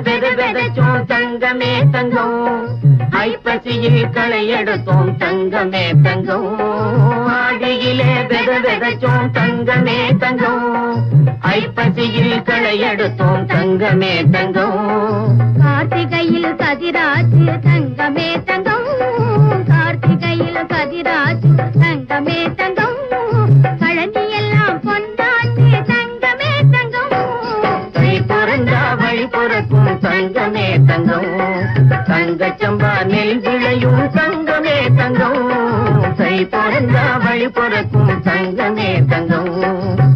வெத வெதச்சோம் தங்கமே. தங்கம் ஐப்பசியில் களை எடுத்தோம் தங்கமே தங்கம். ஆடியிலே வெத வெதச்சோம் தங்கமே. தங்கம் ஐப்பசியில் களை எடுத்தோம் தங்கமே தங்கம். கார்த்திகையில் கதிராச்சு தங்கமே தங்கம். பிறந்தா வழி பிறக்கும் தங்கமே தங்கம். தங்கச்சம்பா நெல் விளையும் தங்கமே தங்கம். கை பிறந்தா வழி பிறக்கும் தங்கமே தங்கம்.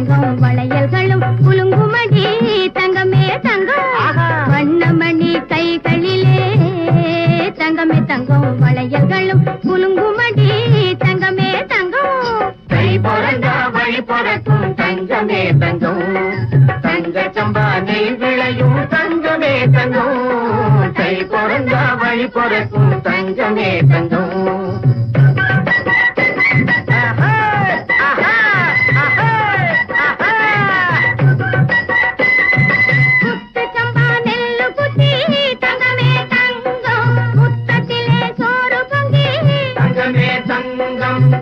தங்கமே வளையல்களும் குலுங்குமடி தங்கமே தங்கம். வண்ணமணி கைகளிலே தங்கமே தங்கம். வளையல்களும் குலுங்குமடி தங்கமே தங்கம். கை பிறந்தா வழி பிறக்கும் தங்கமே தங்கம். தங்கச்சம்பா நெல் விளையும் தங்கமே தங்கம். கை பிறந்தா வழி பிறக்கும் தங்கமே தங்கம். தங்கம்